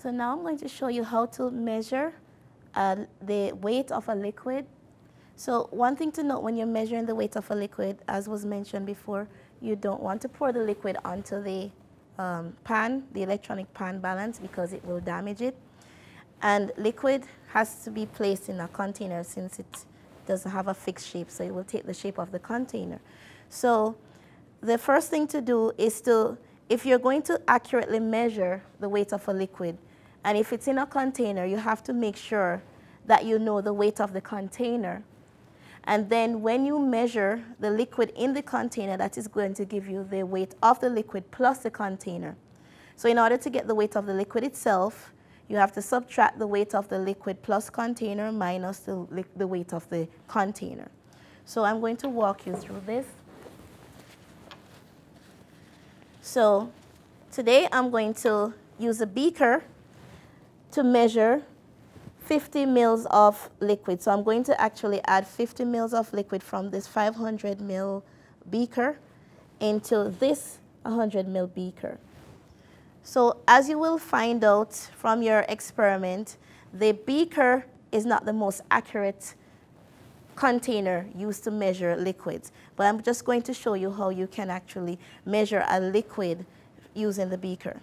So now I'm going to show you how to measure uh, the weight of a liquid. So one thing to note when you're measuring the weight of a liquid, as was mentioned before, you don't want to pour the liquid onto the um, pan, the electronic pan balance, because it will damage it. And liquid has to be placed in a container since it doesn't have a fixed shape, so it will take the shape of the container. So the first thing to do is to, if you're going to accurately measure the weight of a liquid, and if it's in a container, you have to make sure that you know the weight of the container. And then when you measure the liquid in the container, that is going to give you the weight of the liquid plus the container. So in order to get the weight of the liquid itself, you have to subtract the weight of the liquid plus container minus the, the weight of the container. So I'm going to walk you through this. So today I'm going to use a beaker to measure 50 mils of liquid. So I'm going to actually add 50 mils of liquid from this 500 mil beaker into this 100 mil beaker. So as you will find out from your experiment, the beaker is not the most accurate container used to measure liquids. But I'm just going to show you how you can actually measure a liquid using the beaker.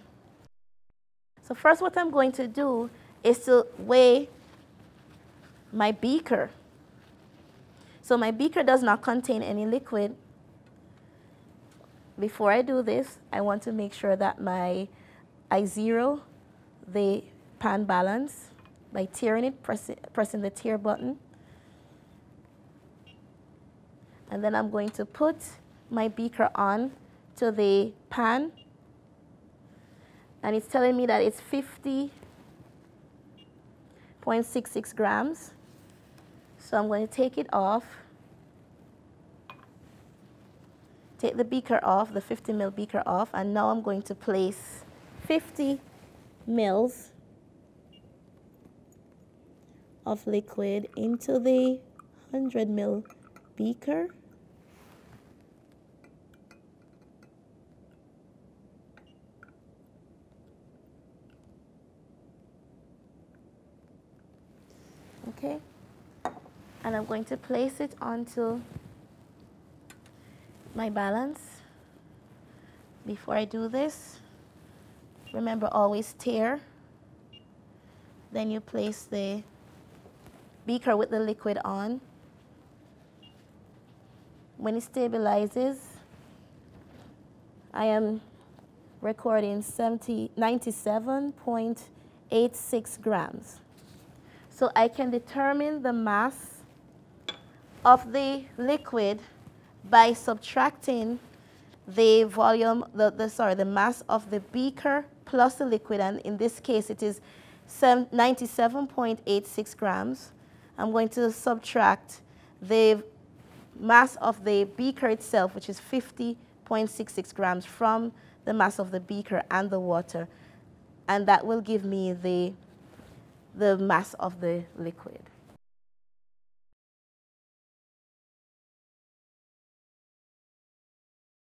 So first what I'm going to do is to weigh my beaker. So my beaker does not contain any liquid. Before I do this, I want to make sure that my I zero the pan balance by taring it, press it, pressing the tare button. And then I'm going to put my beaker on to the pan. And it's telling me that it's 50.66 grams. So I'm going to take it off, take the beaker off, the 50 ml beaker off, and now I'm going to place 50 mils of liquid into the 100 ml beaker. okay? And I'm going to place it onto my balance. Before I do this, remember always tare. Then you place the beaker with the liquid on. When it stabilizes, I am recording 70, 97.86 grams. So I can determine the mass of the liquid by subtracting the volume, the, the, sorry, the mass of the beaker plus the liquid, and in this case it is 97.86 grams. I'm going to subtract the mass of the beaker itself, which is 50.66 grams, from the mass of the beaker and the water, and that will give me the the mass of the liquid.